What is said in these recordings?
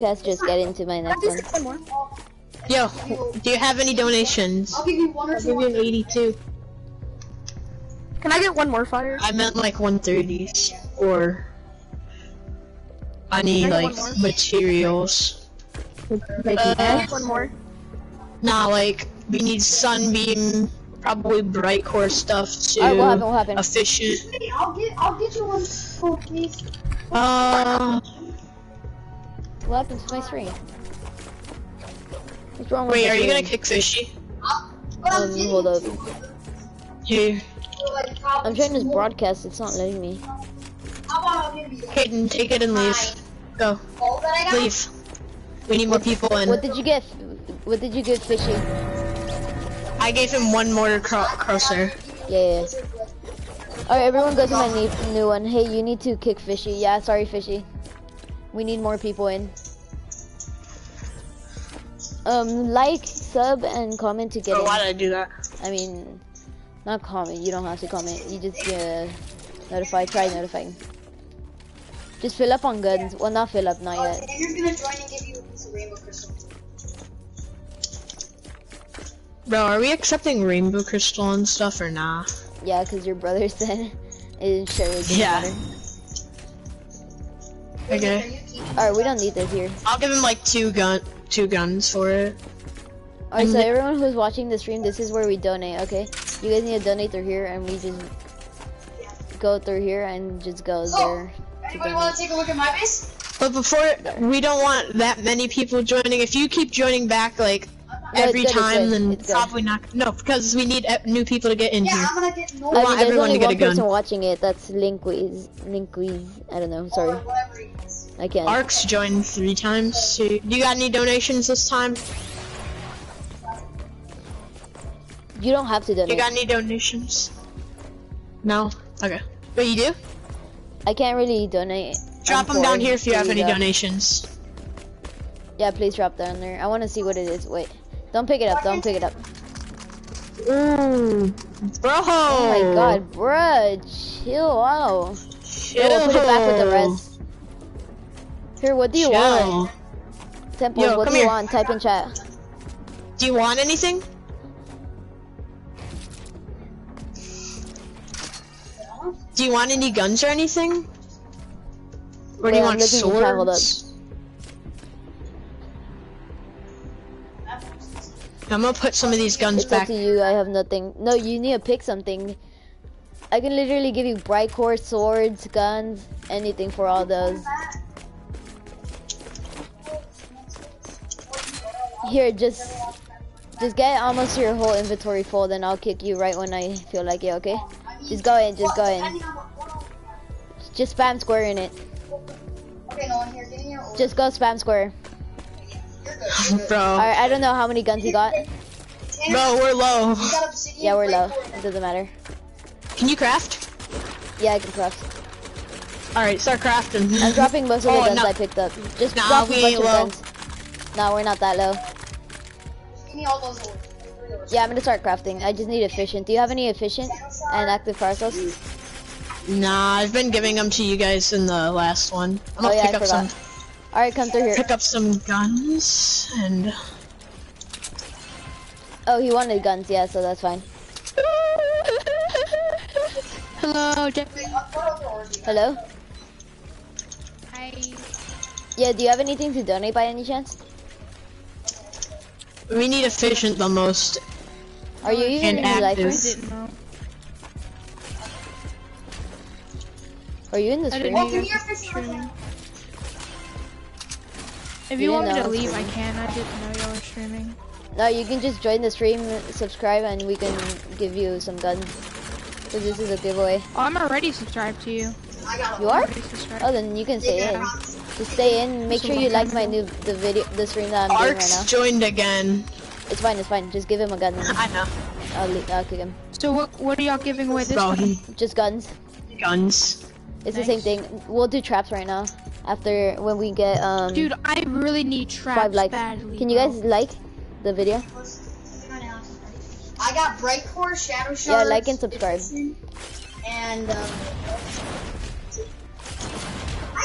Let's just get into my next one. one. Yo, do you have any donations? I'll give you one or I'll two. give you an 82. Can I get one more fire? I meant like 130s. Or. I need Can I get like one more? materials. Uh, one more. Nah, like, we need sunbeam, probably bright core stuff too. Alright, what happened? What happened? Efficient. Hey, I'll get I'll get you one full case. Uh, What happened to my screen? What's wrong with wait, are you gonna kick fishy? I'm Um, hold up. Here. So, like, probably I'm trying to broadcast, it's not letting me. How about I'll give you Hayden, take it and leave. Go. all that I got? Leave. We need more people in. What did you get? What did you give Fishy? I gave him one mortar cro crosser. Yeah, yeah. Alright, everyone go to my new, new one. Hey, you need to kick Fishy. Yeah, sorry, Fishy. We need more people in. Um, like, sub, and comment to get Oh, in. why did I do that? I mean, not comment. You don't have to comment. You just uh, notify. Try notifying. Just fill up on guns. Well, not fill up, not Uh, yet. Andrew's gonna join and give you a piece of rainbow crystal. Bro, are we accepting rainbow crystal and stuff or nah? Yeah, because your brother said it sure would Yeah. matter. Okay. Alright, we don't need this here. I'll give him like two gun, two guns for it. Alright, so Mhm. everyone who's watching the stream, this is where we donate, okay? You guys need to donate through here, and we just go through here and just go there. Anybody want to take a look at my base? But before, we don't want that many people joining. If you keep joining back like No, every good, time, good, then it's good. probably not. No, because we need new people to get in Yeah, here. I'm gonna get no I want mean, there's everyone only to get one a gun. person watching it. That's Linkweez. Linkweez. I don't know. or Sorry, whatever it is. I can't. Arcs joined three times. So, you got any donations this time? You don't have to donate. You got any donations? No. Okay. But you do? I can't really donate. Drop them down here if you have any donations. Yeah, please drop down there. I want to see what it is. Wait, don't pick it up. Don't pick it up. Ooh, bro. Oh my god, bruh, chill out. Here, we'll put it back with the rest. Here, what do you want? Temple, Yo, what come do you here. want? Type in chat. Do you want anything? Do you want any guns or anything? Or do Wait, you I'm want looking in chat, hold up. swords? I'm gonna put some of these guns It's up back. to you. I have nothing. No, you need to pick something. I can literally give you bright core swords, guns, anything for all those. Here, just just get almost your whole inventory full, then I'll kick you right when I feel like it. Okay? Just go in. Just go in. Just spam square in it. Okay, no one here. Give me your order. Just go spam square. You're good. You're good. Bro, Alright, I don't know how many guns you got. bro, we're low. You got obsidian, Yeah, we're low. It doesn't matter. Can you craft? Yeah, I can craft. Alright, start crafting. I'm dropping most of the Oh, guns no. I picked up. Just Nah, drop a bunch of low. guns. No, we're not that low. Give me all those orders. Three orders. Yeah, I'm gonna start crafting. I just need efficient. Do you have any efficient and active fire cells? Nah, I've been giving them to you guys in the last one. I'm Oh gonna yeah, pick I up some forgot. Alright, come through here. pick up some guns and Oh, he wanted guns, yeah, so that's fine. Hello, Jeffrey. What what other orders you got? Hello? Hi. Yeah, do you have anything to donate by any chance? We need efficient the most. Are you even And in the active. I stream? Are you in the I stream? didn't know give you me your guys were fishing rod. streaming. If You you want me to know. leave, I can. I didn't know y'all were streaming. No, you can just join the stream, subscribe, and we can give you some guns. Cause this is a giveaway. Oh, I'm already subscribed to you. You are? Already subscribed. Oh, then you can stay in. Yeah. Just stay in. Make sure you like my new the video, the stream that I'm doing right Arcs now. joined again. It's fine. It's fine. Just give him a gun. I know. I'll, le- I'll kick him. So what what are y'all giving away this Bro, time? Just guns. guns. It's the same thing. We'll do traps right now. After when we get um Dude, I really need traps five likes. badly. Can you bro. guys like the video? I got bright core, shadow shards. Yeah, like and subscribe. And um,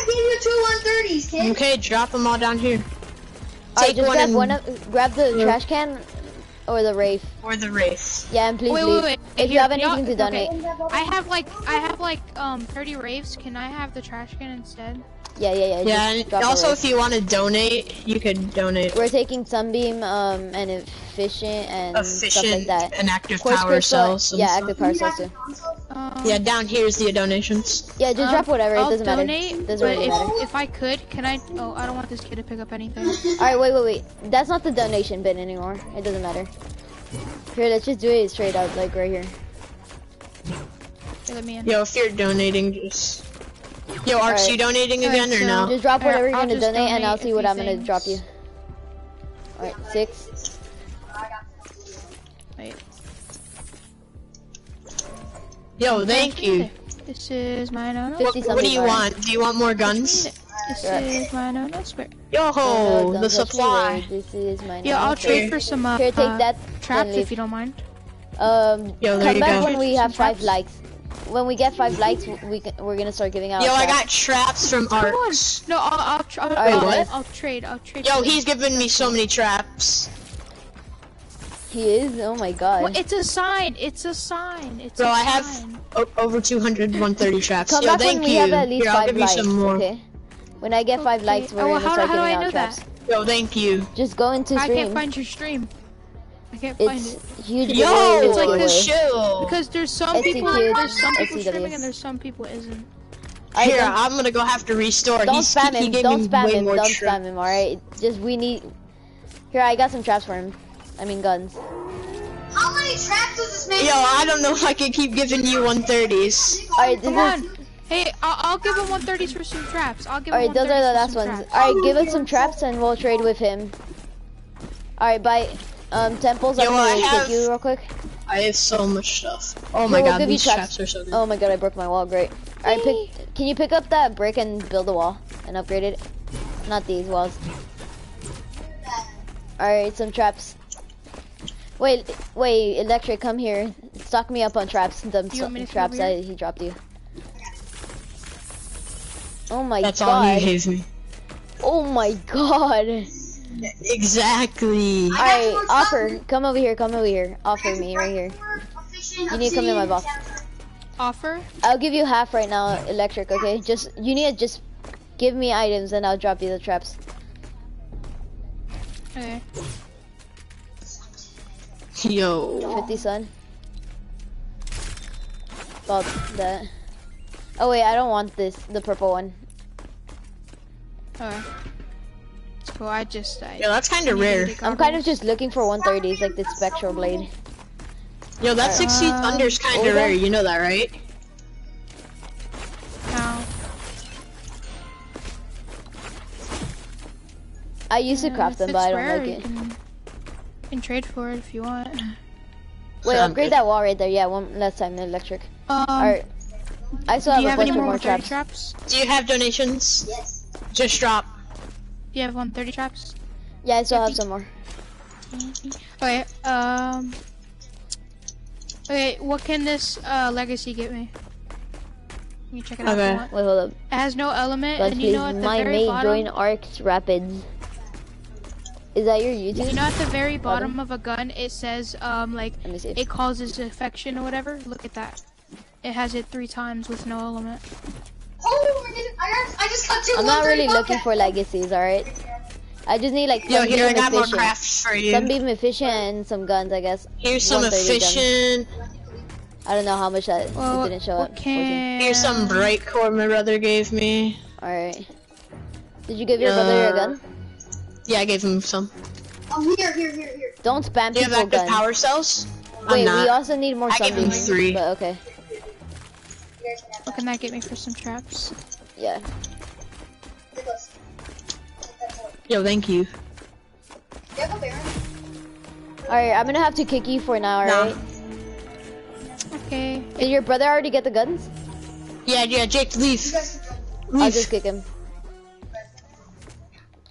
I I gave you two 130s, kid. Okay, drop them all down here. Alright, Take just one grab and one of, grab the Yeah. trash can or the Wraith. or the wraith. Yeah, and please Wait, leave. wait, wait. If you Here, have anything to okay. donate. I have like I have like um 30 raves. Can I have the trash can instead? Yeah, yeah, yeah. Yeah, and also if you want to donate, you could donate We're taking Sunbeam, um, and efficient and stuff like that. and active Quartz power crystal- cells. and Yeah, stuff. active power cells too. Um, Yeah, down here's the donations. Yeah, just um, drop whatever. I'll it doesn't donate, matter. Doesn't but really if, matter. if I could, can I? Oh, I don't want this kid to pick up anything. All right, wait, wait, wait. That's not the donation bin anymore. It doesn't matter. Here, let's just do it straight up, like right here. Here, let me in. Yo, if you're donating, just. Yo, Arx, Alright. you donating Alright, again or no? Just drop whatever you're gonna just donate, and I'll see what few I'm gonna drop you. All right, six. Wait. Yo, thank you. This is my no no. What, what do you alright. want? Do you want more guns? This Right. is my no no square. Yo, Oh, no, the don't touch me supply. there. This is my. Yeah, I'll number. trade for some uh, Here, take uh, that. traps if you don't mind. Um, Yo, there come you back go. when we have five traps. likes. When we get five likes, we can, we're gonna start giving out. Yo, I got traps from Come on. Arx. No, I'll I'll, tr- I'll, I'll. I'll trade. I'll trade. Yo, he's giving me so many traps. He is. Oh my god. Well, it's a sign. It's a sign. It's Bro, a I have sign. have over 200, 130 traps. Come Yo, back thank when we you. have at least Here, I'll five give you likes. some more. Okay. When I get five likes, we're Oh, well, gonna how- start how do giving I know out that? traps. Yo, thank you. Just go into stream. I can't find your stream. I can't find it's it. huge Yo, giveaway. It's like giveaway. this chill. Because there's some SCQ, people, there's some people SCW. streaming and there's some people isn't. Alright, Here, don't, I'm gonna go have to restore. don't He's, spam he him. Don't spam him. Don't traps. spam him. All right. Just we need. Here, I got some traps for him. I mean guns. How many traps does this man Yo, I don't know if I can keep giving you 130s. All right. This Come is. on. Hey, I'll, I'll give him 130s for some traps. I'll give All him right. Those are the last ones. All right. Give us some traps and we'll trade with him. All right. Bye. Um, temples. I'm Yo, gonna I take have- you real quick. I have so much stuff. Oh my we'll god, give you these traps. traps are so good. Oh my god, I broke my wall. Great. All right. Pick. Can you pick up that brick and build a wall and upgrade it? Not these walls. All right. Some traps. Wait, wait, electric, come here. Stock me up on traps. Them You want me to traps over that he dropped you. Oh my That's all he god. me. Oh my god. Exactly. Alright, offer. Come over here, come over here. Offer me right here. You need to come in my box. Offer? I'll give you half right now, electric, okay? Just, you need to just give me items and I'll drop you the traps. Okay. Yo. 50 son. About that. Oh wait, I don't want this, the purple one. Okay. It's. I just I Yo, that's kind of rare. I'm kind of just looking for 130s, like the spectral blade. Yo, that 60 Um, Thunder's kind Olga? of rare. You know that, right? Now, I used to uh, craft them, but I don't rare, like it. Can, trade for it if you want. Wait, Sound upgrade good. that wall right there. Yeah, one last time, the electric. Um, Alright. I still do have a have bunch of more more traps. traps? Do you have donations? Yes. Just drop. Do you have 130 traps? Yeah, I still have some more. Okay, um... Okay, what can this uh, legacy get me? Can you check it out if Okay. you want? Wait, hold up. It has no element, Guys, and you know at the my very mate bottom... join Arcs Rapids. Is that your YouTube? You know at the very Bottom? bottom of a gun, it says, um, like, Let me see. it causes affection or whatever? Look at that. It has it three times with no element. Oh, I, didn't, I, got, I just got two I'm not really 130 looking for legacies, alright? I just need like Yo, some here, I beam got more efficient. crafts for you. Some beam efficient and some guns, I guess. Here's some 130 guns. efficient. I don't know how much that Well, didn't show up. can... Here's some bright core my brother gave me. Alright. Did you give your brother your Uh, gun? Yeah, I gave him some. Oh, here, here, here, here. Don't spam Do you have people active guns. power cells? Wait, I'm not. we also need more I gave him three. But okay. You can have What can that get me for some traps? Yeah. that. Look at this. That's all. Yo, thank you. Do you have a Baron? Alright, I'm gonna have to kick you for now, alright? Okay. Did your brother already get the guns? Yeah, yeah, Jake, leave. You guys can join. I'll just kick him.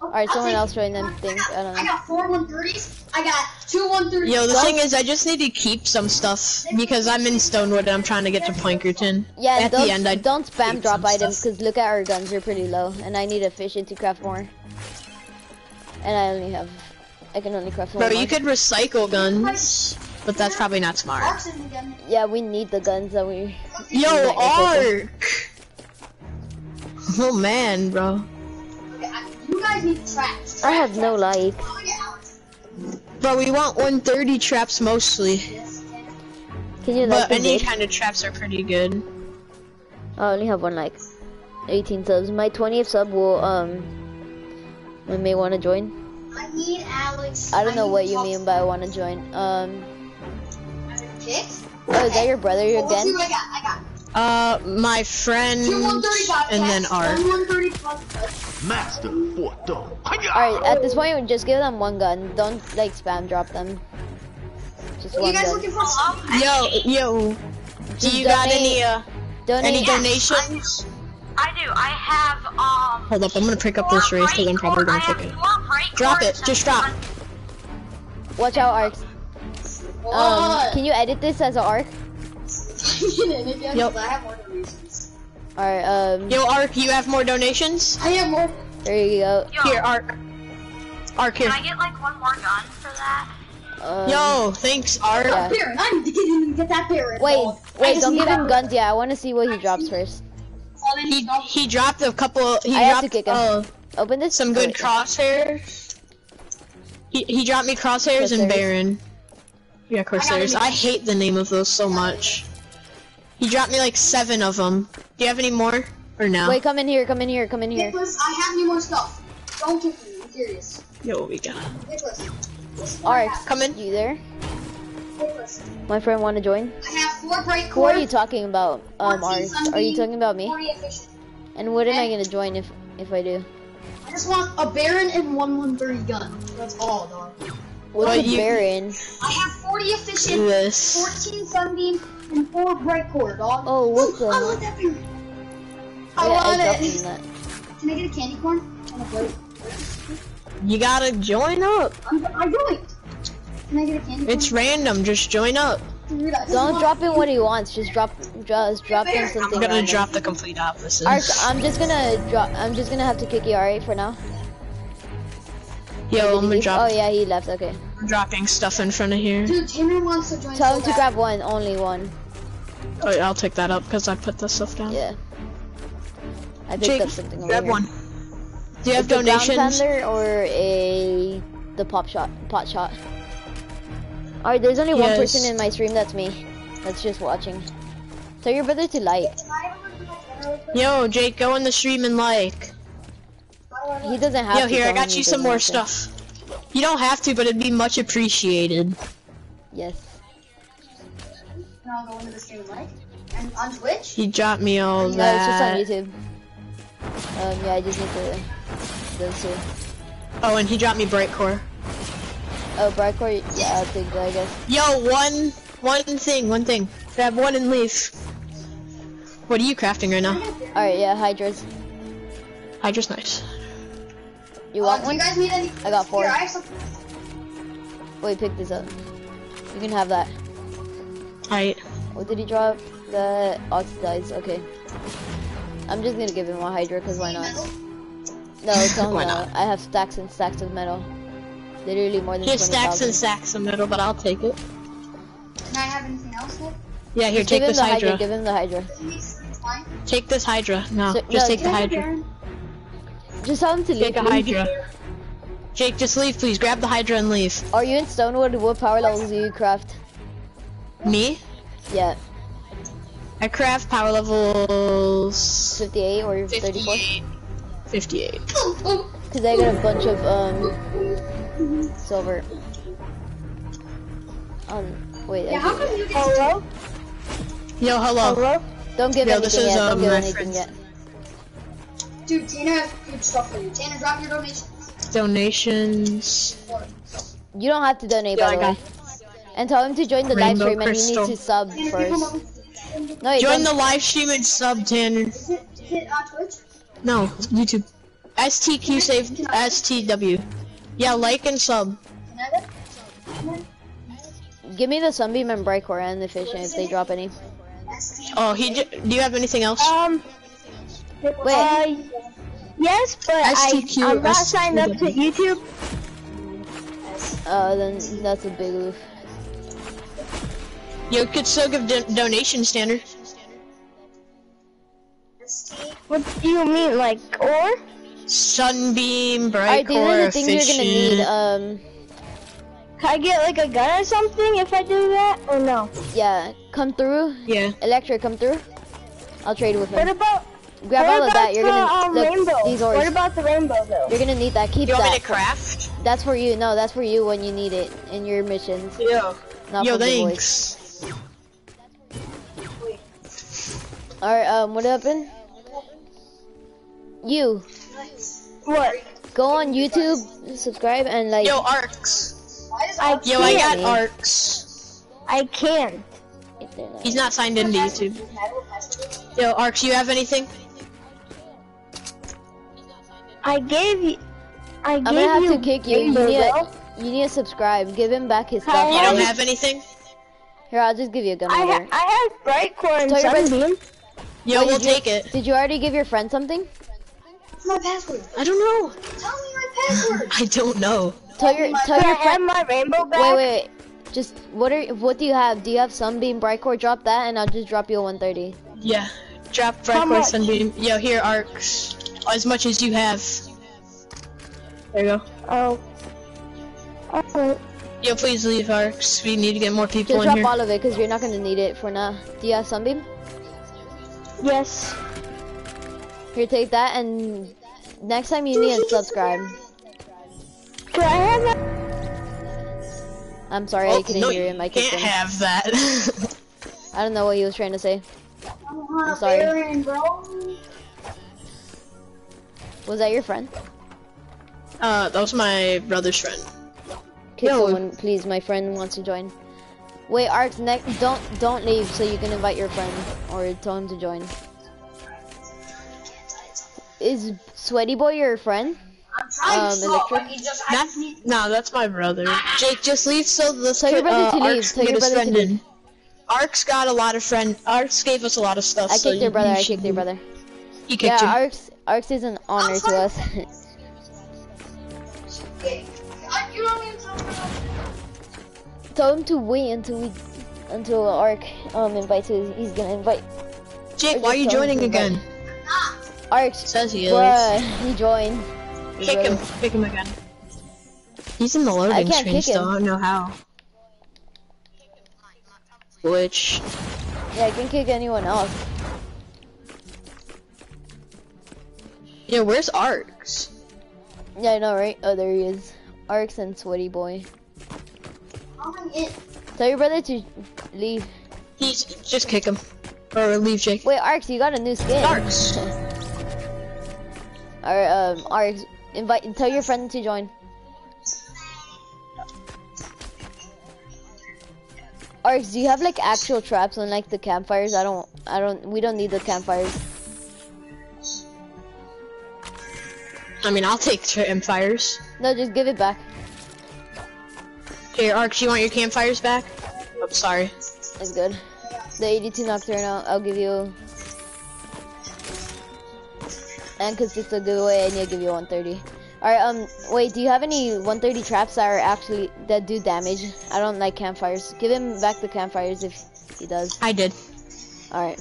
Okay, Alright, someone else join them I things. got, I don't know. I got four 130s. I got two 130s. Yo, the thing is, I just need to keep some stuff because I'm in Stonewood and I'm trying to get to Plankerton. Yeah, At don't, the end, I don't spam drop items because look at our guns, they're pretty low, and I need a efficient to craft more. And I only have, I can only craft one Bro, you could recycle guns, but that's probably not smart. Arcs in again. Yeah, we need the guns that we. Yo, Right, Ark! Oh man, bro. Okay, I, guys need traps. I have no like. Yeah, Alex. Bro, we want 130 traps mostly, can- Can you like but the any vid? kind of traps are pretty good. I only have one like. 18 subs. My 20th sub will um. I may want to join. I need Alex. I don't know need what you mean by I want to join. Um. Kicks? Oh, is that your brother Well, let's see again? what I got. I got Uh, my friend, two 130 got and then cats, Ark. One 130 plus. Master Alright, at this point, just give them one gun. Don't like spam drop them. Just What are one you guys gun. looking for? Yo, yo, do you got any, uh, Donate. any donations? I do. I have um. Hold up, I'm gonna pick up this four race because I'm break probably gonna I pick it. Drop it, just drop. Watch out, arcs. Um, can you edit this as an arc? Yep. Yep. I have more donations. Alright, um, Yo, Ark, you have more donations? I have more. there you go. Yo, Here, Ark. Ark, here. can. I get like one more gun for that? Um, Yo, thanks, Ark. Yeah. Baron, I need to get in and get that Baron. Wait, dog. I wait, just don't give him guns yet. I want to see what he drops first. All I need He he dropped a couple. He I have to dropped kick him. uh, Open this. some good wait. crosshairs. He he dropped me crosshairs and Baron. Yeah, crosshairs. any- I hate the name of those so much. He dropped me like seven of them. Do you have any more or no? Wait, come in here, come in here, come in here. Nicholas, I have any more stuff. Don't kick me. I'm curious. Yo, we got. Nicholas. this is what I Arcs, have. Come in. you there? Nicholas, My friend want to join? I have four break Who are you talking about, um, 14 Are you talking about me? And what am I gonna join if if I do? I just want a Baron and one 130 gun. That's all, dog. What's Well, a you- Baron? I have 40 efficient, This. 14 sunbeam, and four bright core, dog. Oh, what the- I want that Baron. I Yeah, want dropped it. that. Can I get a candy corn? And a blade? You gotta join up. I'm, I'm doing it. Can I get a candy corn? It's random. Just join up. Dude, Don't drop in what he wants. Just drop, just drop him I'm gonna random. drop the complete opposite. Arc, I'm just gonna drop. I'm just gonna have to kick you. Alright, for now. Yo, Did I'm gonna drop. Oh yeah, he left. Okay. dropping stuff in front of here. Dude, Tanner wants to join Tell so him to grab one, only one. Oh, yeah, I'll take that up because I put this stuff down. Yeah. I picked Jake, up something over grab here. one. Do you have It's a ground donations? pounder or a the pop shot, pot shot. Alright, there's only one person in my stream. That's me. That's just watching. Tell your brother to like. Can I have a look at my Tanner real quick? Yo, Jake, go in the stream and like. How do I He doesn't have Yo, to. here, I got you some more stuff. You don't have to, but it'd be much appreciated. Yes. And I'll go into the stream like. And on Twitch? He dropped me all No, it's just on that. YouTube. Um, yeah, I just need to those two. Oh, and he dropped me Brightcore. Oh, Brightcore, yeah, I'll take that, I guess. Yo, one, one thing, one thing. Grab one and leave. What are you crafting right now? Alright, yeah, Hydras. I just nice. You want do one? you guys need any? I got four. Here, I have. Wait, pick this up. You can have that. Alright. What did he drop? The oxidized, okay. I'm just gonna give him one Hydra, cause why not? No, tell him Why no. not? I have stacks and stacks of metal. Literally more than He has stacks 20,000. and stacks of metal, but I'll take it. Can I have anything else? Nick? Yeah, here, Just take this the Hydra. Hydra, give him the Hydra. Take this Hydra. No, So- just no, take the can I Hydra. Just tell him to leave. Take a Hydra. Jake, just leave, please. Grab the Hydra and leave. Are you in Stonewood? What power levels do you craft? Me? Yeah, I craft power levels 58 or 34? 58. 58. Because I got a bunch of, um, silver. Um, wait, I Yeah, how did- come you get Yo, hello. don't give Yo, this is, yet, don't um, give my anything friend. yet. Dude, Tanner has good stuff for you. Tanner, drop your donations. Donations. You don't have to donate, Yo, by I the got- way. And tell him to join the live Rainbow stream and you crystal. need to sub first. No, you Join don't. the live stream and sub, Tanner. Is it, is it on Twitch? No, YouTube. STQ save STW. Yeah, like and sub. Give me the sunbeam and brightcore and the fish if they drop any. Oh, he. j- Do you have anything else? Um. Wait. Uh, yes, but STQ, I, I'm not signed up to YouTube. Uh, then that's a big oof. You could still give don- donation standard. What do you mean, like, or? Sunbeam, Alright, these are Brightcore, the things you're gonna need. Um, Can I get like a gun or something if I do that, or no? yeah, come through. Yeah. Electric, come through. I'll trade with him. What about Grab what all of about that. You're the gonna um, look, rainbow? these What about the rainbow though? You're gonna need that. Keep You want me that. to craft? That's for you. No, that's for you when you need it in your missions. Yo. Not Yo, for the thanks. Alright, um, what happened? You What? go on YouTube, subscribe, and like. Yo, arcs. I Yo, I got can't. arcs. I can't. if they're not- He's not signed into YouTube. Yo, arcs, you have anything? I gave you. I gave I'm gonna have you to kick you. You need, bro. to, you need to subscribe. Give him back his stuff. You don't have anything? Here, I'll just give you a gun I, ha- I have bright core and Tell your brother- sunbeam. Yo, Wait, we'll did you- take it. Did you already give your friend something? What's my password? I don't know. Tell me my password. I don't know. Tell your tell Can your friend. my rainbow back? Wait, wait, wait. Just what are what do you have? Do you have Sunbeam Brightcore? Drop that, and I'll just drop you a 130. Yeah. Drop bright core sunbeam. Yo, here, arcs. As much as you have. There you go. Oh. Alright. Yo, please leave arcs. We need to get more people Just in drop here. all of it, cause you're not gonna need it for now. Do you have Sunbeam? Yes. Here, take that, and next time you need to subscribe. Can I have that? I'm sorry, I couldn't Oh, no, hear you him. I can't kicked him. have that. I don't know what he was trying to say. I'm sorry. Bro. Was that your friend? uh, that was my brother's friend. Kick No. someone, please. My friend wants to join. Wait, Arx, next, don't don't leave, so you can invite your friend or tell him to join. Is Sweaty Boy your friend? I'm trying Um, to stop, electric? but he just That's no, that's my brother. Jake, just leave so the Tell your brother uh, to leave. Tell can your get us brother to friended. leave. Arcs got a lot of friend. Arcs gave us a lot of stuff. I so kicked your brother. you I should kicked your brother. He kicked Yeah, you. Arx Arx is an honor to us. tell him to wait until we until Arc um invites his. He's gonna invite Jake, why are you just tell him joining to again? Arx. Says he is. Bruh, he joined. Kick him. Kick him again. He's in the loading screen kick still. I don't know how. Which Yeah, I can kick anyone else. yeah, where's Arcs? Yeah, I know, right? Oh, there he is. Arx and Sweaty Boy. Tell your brother to leave. He's just kick him or leave Jake. Wait, Arx, you got a new skin. Arcs. Alright, um, Arx, invite. Tell your friend to join. Arx, do you have like actual traps on like the campfires? I don't. I don't. We don't need the campfires. I mean, I'll take the campfires. No, just give it back. Here, Arcs, you want your campfires back? I'm sorry. It's good. The 82 Nocturne, I'll give you. And cause it's a giveaway, I need to give you 130. Alright, um, wait, do you have any 130 traps that are actually, that do damage? I don't like campfires. Give him back the campfires if he does. I did. Alright.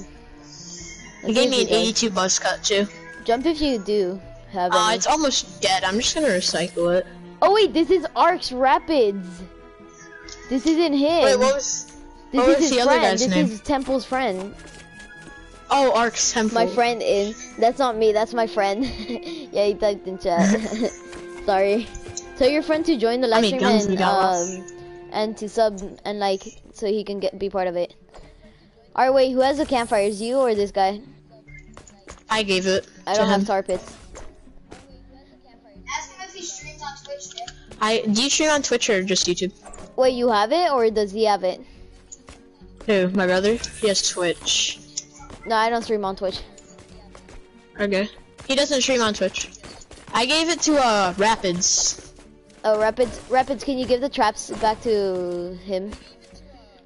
He gave me an 82 buzz cut too. Jump if you do have Uh, any. it's almost dead. I'm just gonna recycle it. Oh wait, this is Arcs Rapids. This isn't him. Wait, what was? this what is was his the other friend. guy's This name? is Temple's friend. Oh, Arcs Temple. My friend is. That's not me. That's my friend. yeah, he typed in chat. Sorry. Tell your friend to join the How live many stream guns and we um and to sub and like so he can get be part of it. Alright, wait. Who has the campfires? You or this guy? I gave it. I to don't have him. tar pits. Ask him if he streams on Twitch. Nick. I do you stream on Twitch or just YouTube? Wait, you have it or does he have it? Who? My brother? He has Twitch. No, I don't stream on Twitch. Okay. He doesn't stream on Twitch. I gave it to uh Rapids. Oh, Rapids, Rapids, can you give the traps back to him?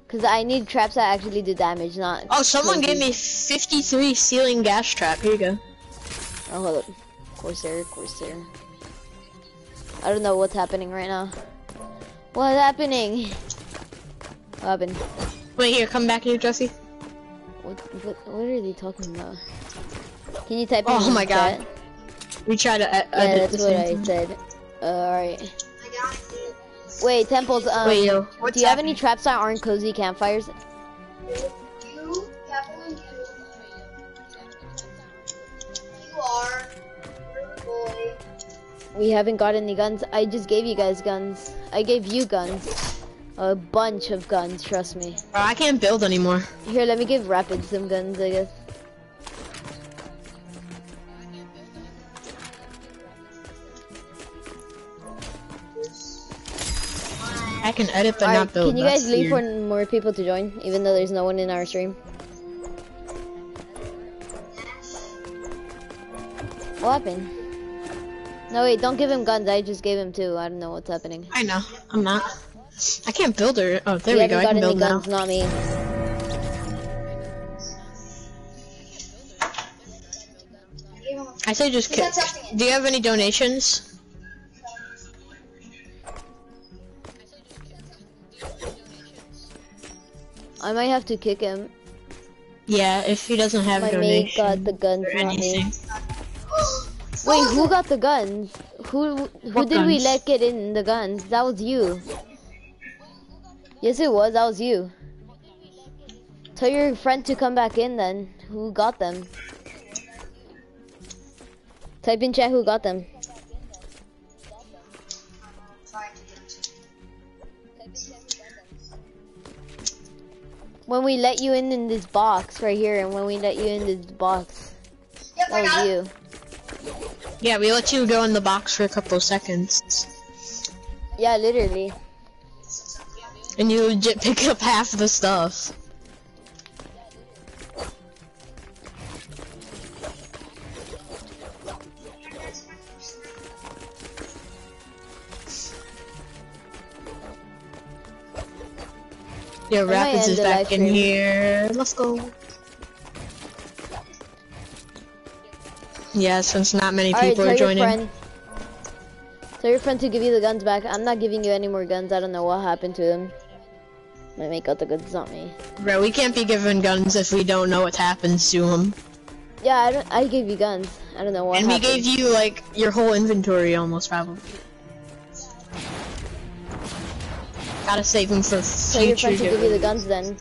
Cause I need traps that actually do damage, not. Oh, someone gave me 53 ceiling gas trap. Here you go. Oh, hold up. Corsair, Corsair. I don't know what's happening right now. What's happening? What happened? Wait here, come back here, Jesse. What, what, what are they talking about? Can you type in Oh the my chat? God. We try to Yeah, edit that's the what I time. said. Uh, alright. I got it. Wait, Temples, um, Wait, yo, do what's you have any traps that aren't cozy campfires? You, Captain, you. You are. Good boy. We haven't got any guns. I just gave you guys guns. I gave you guns. A bunch of guns, trust me. Bro, I can't build anymore. Here, let me give Rapid some guns, I guess. I can edit but not build. can you guys leave for more people to join, even though there's no one in our stream? What happened? No, wait, don't give him guns. I just gave him two. I don't know what's happening. I know. I'm not. I can't build her. Oh, there you we go. I can build now. not me. I gave him a I say just kick. Do you have any donations? I might have to kick him. Yeah, if he doesn't have My a mate donation got the guns, me. Wait, who got the guns? Who who What did we let get in the guns? That was you. Yes, it was. That was you. Tell your friend to come back in then. Who got them? Type in chat who got them. trying to get it. When we let you in in this box right here, and when we let you in this box, that was you. Yeah, we let you go in the box for a couple of seconds. Yeah, literally. And you legit pick up half the stuff. Yeah, Rapids is back in here. Let's go. Yeah, since not many Alright, people tell are joining. friend. Tell your friend to give you the guns back. I'm not giving you any more guns. I don't know what happened to them. My mate got the guns, not me. Bro, we can't be given guns if we don't know what happens to them. Yeah, I don't. I gave you guns. I don't know what and happened. we gave you like your whole inventory almost probably. Gotta save them for future. Tell your friend to give you the guns then.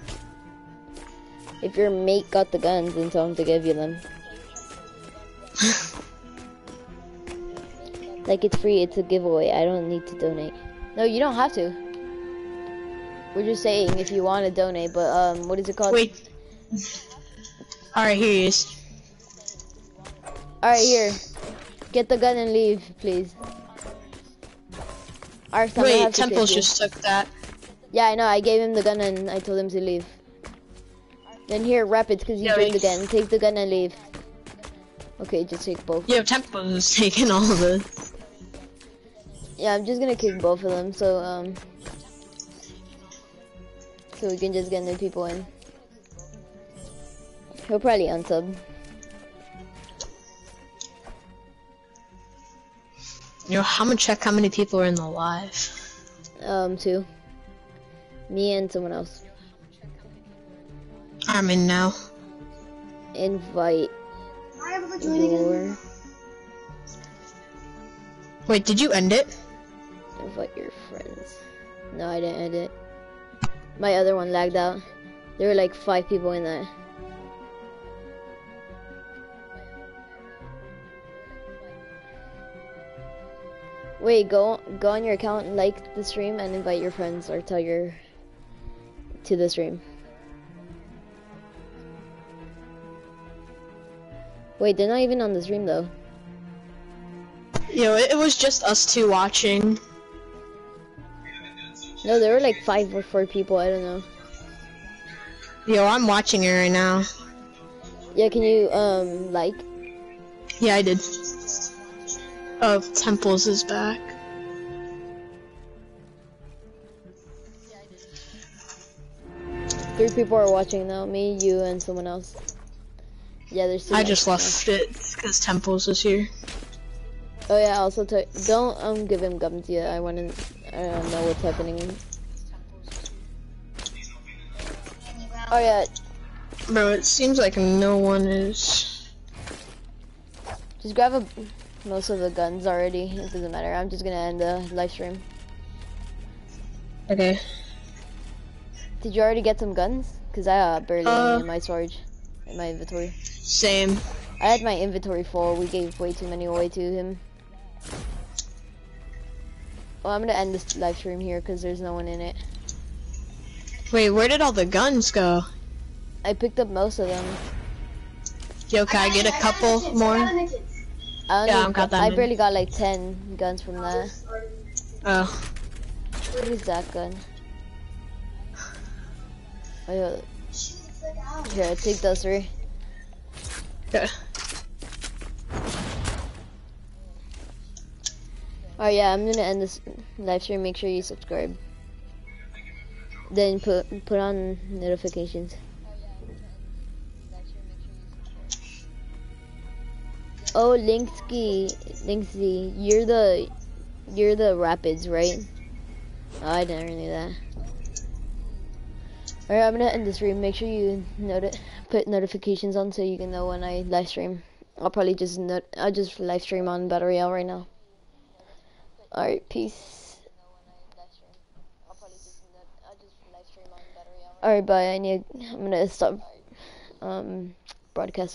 If your mate got the guns, then tell him to give you them. like it's free. It's a giveaway. I don't need to donate. No, you don't have to. We're just saying if you want to donate, but um, what is it called? Wait. Alright, here he is. All right, here. Get the gun and leave, please. Alright, so Wait, to kick Temples just took that. Yeah, I know. I gave him the gun and I told him to leave. Then here, Rapids, because you Yeah, joined again. Take the gun and leave. Okay, just take both. Yeah, Temples is taking all of this. Yeah, I'm just gonna kick both of them, so, um... So we can just get new people in. He'll probably unsub. Yo, I'm gonna check how many people are in the live. Um, two. Me and someone else. I'm in now. Invite I able to join again? Wait, did you end it? Invite your friends. No, I didn't end it. My other one lagged out. There were like five people in that. Wait, go go on your account, like the stream, and invite your friends or tell your to the stream. Wait, they're not even on the stream though. Yo, it, it was just us two watching. No, there were like five or four people. I don't know. Yo, I'm watching it right now. Yeah, can you um like? Yeah, I did. Oh, Temples is back. Three people are watching now. Me, you, and someone else. Yeah, there's. two I just left it because Temples is here. Oh yeah. Also, don't um give him gums yet. I want to. I don't know what's happening. Oh yeah. Bro, it seems like no one is. Just grab a, most of the guns already. It doesn't matter. I'm just gonna end the live stream. Okay. Did you already get some guns? Cause I uh, barely Uh. any in my storage, in my inventory. Same. I had my inventory full. We gave way too many away to him. Well, I'm gonna end this live stream here because there's no one in it. Wait, where did all the guns go? I picked up most of them. Yo, can I get a got couple the kits, more? I. I Yeah, I've got that I barely got like 10 guns from that. Oh. What is that gun? Oh, yeah. Take those three. Okay. Oh yeah, I'm gonna end this live stream. Make sure you subscribe. Then put put on notifications. Oh, Linksky, Linksy, you're the you're the Rapids, right? Oh, I never know that. Alright, I'm gonna end this stream. Make sure you noti- put notifications on so you can know when I live stream. I'll probably just not I'll just live stream on Battle Royale right now. Alright, peace. Alright, bye. I need. I'm gonna stop um broadcasting.